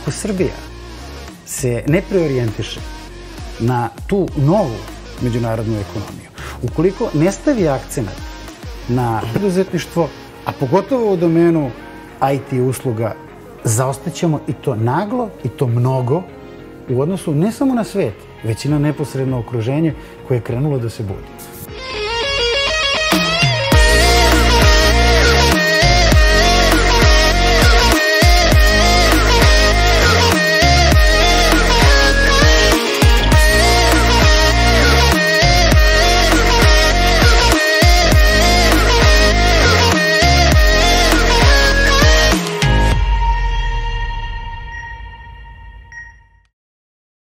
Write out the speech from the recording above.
Ako Srbija se ne preorijentiše na tu novu međunarodnu ekonomiju, ukoliko ne stavi akcenat na preduzetništvo, a pogotovo u domenu IT usluga, zaostaćemo i to naglo i to mnogo u odnosu ne samo na svet, već i na neposredno okruženje koje je krenulo da se budi.